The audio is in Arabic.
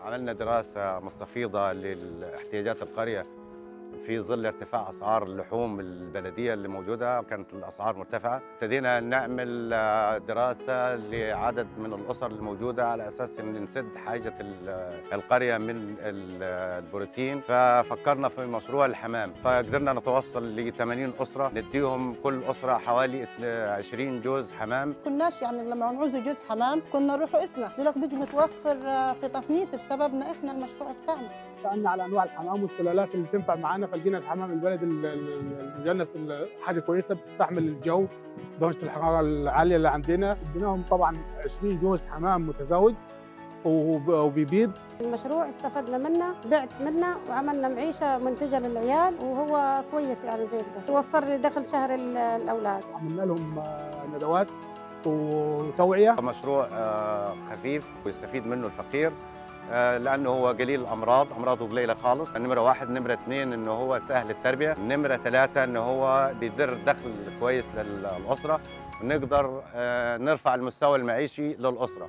عملنا دراسة مستفيضة لاحتياجات القرية. في ظل ارتفاع أسعار اللحوم البلدية اللي موجودة كانت الأسعار مرتفعة. ابتدينا نعمل آه، دراسة لعدد من الأسر الموجودة على أساس إن نسد حاجة ال- القرية من ال- البروتين. ففكرنا في مشروع الحمام. فقدرنا نتوصل ل 80 أسرة. نديهم كل أسرة حوالي 20 جوز حمام. كناش يعني لما نعوز جوز حمام كنا نروح قسنا دلوقتي بيجي متوفر آه، في تفنيس بسببنا إحنا المشروع بتاعنا. سألنا على أنواع الحمام والسلالات اللي تنفع معانا فلقينا الحمام البلدي ال- ال- المجنس ال- حاجة كويسة بتستحمل الجو درجة الحرارة العالية اللي عندنا. اديناهم طبعا 20 جوز حمام متزوج وب- وبيبيض. المشروع استفدنا منه بعت منه وعملنا معيشة منتجة للعيال وهو كويس يعني زي كده توفر لي دخل شهر ال- الأولاد. عملنا لهم ندوات وتوعية. مشروع آه، خفيف ويستفيد منه الفقير. لأنه هو قليل الأمراض أمراضه قليلة خالص. نمره واحد نمرة اثنين إنه هو سهل التربية. نمره ثلاثة إنه هو بيدر دخل كويس للأسرة. ونقدر آه، نرفع المستوى المعيشي للأسرة.